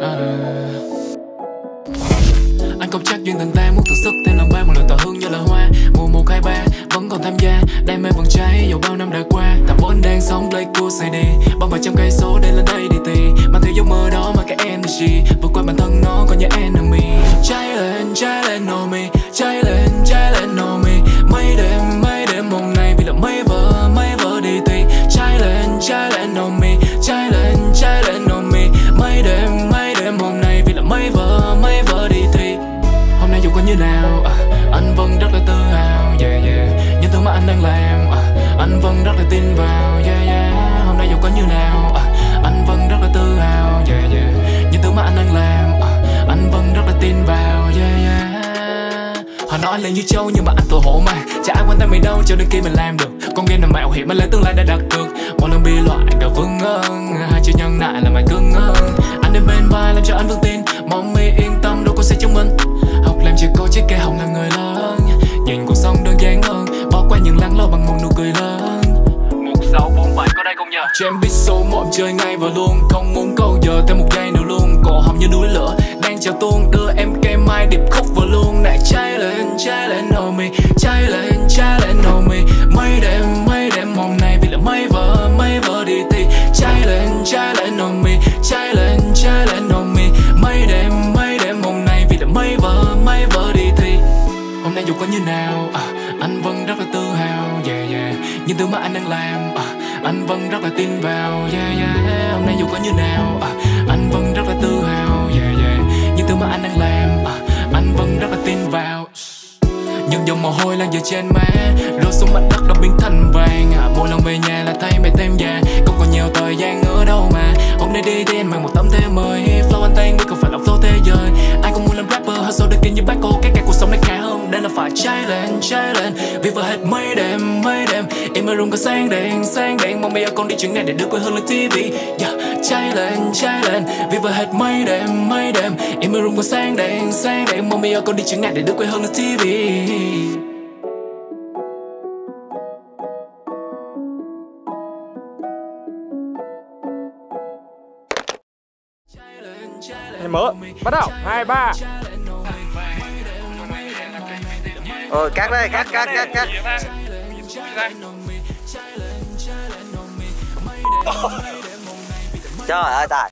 à. Anh không chắc duyên tình ta muốn thử sức thêm lần ba một lần tỏ hương như là hoa, Mùa một khai ba, vẫn còn tham gia, đam mê vẫn cháy dầu ba mấy vợ mấy vợ đi thì hôm nay dù có như nào à, anh vẫn rất là tự hào yeah yeah. Những thứ mà anh đang làm à, anh vẫn rất là tin vào yeah yeah. Hôm nay dù có như nào à, anh vẫn rất là tự hào yeah yeah. Những thứ mà anh đang làm à, anh vẫn rất là tin vào yeah yeah. Họ nói anh là như châu nhưng mà anh tự hổ mà chả ai quan tâm mình đâu cho đến khi mình làm được. Con game nào mạo hiểm mà lấy tương lai đã đặt cược. Mỗi lần bị loại đều vững hơn hai chữ nhân lại là mày cứng hơn. Anh đến bên vai làm cho anh vững tin mong mi yên tâm đâu có sẽ chứng minh. Học làm chỉ cô chiếc cây hồng là người lớn. Nhìn cuộc sống đơn giản hơn bỏ qua những lắng lo bằng một nụ cười lớn. Một sáu bốn bảy có đây không nhờ? Cho em biết số một chơi ngay và luôn không muốn câu giờ thêm một giây nữa luôn. Cổ họng như núi lửa đang chào tuôn đưa em cây mai điệp khúc vào luôn. Này cháy lên cháy lên cháy lên cháy lên mấy vợ mấy vợ đi thì hôm nay dù có như nào à, anh vẫn rất là tự hào yeah yeah. Những thứ mà anh đang làm à, anh vẫn rất là tin vào yeah yeah. Hôm nay dù có như nào à, anh vẫn rất là tự hào yeah yeah. Những thứ mà anh đang làm à, anh vẫn rất là tin vào. Những dòng mồ hôi lan dài trên má rơi xuống mặt đất đã biến thành vàng. À, mỗi lần về nhà là thấy mẹ thêm già không còn nhiều thời gian phải cháy lên cháy lên. Vì vừa hết mấy đêm mấy đêm, em mơ rung cả sáng đèn sáng đèn. Mong bây giờ con đi chuyến này để đưa quê hương lên tv yeah. cháy lên cháy lên. Vì vừa hết mấy đêm mấy đêm, em mơ rung cả sáng đèn sáng đèn. Mong bây giờ con đi chuyến này để đưa quê hương lên tv mở. Bắt đầu. Hai, ba ờ cắt đây cắt cắt cắt cắt trời ơi tài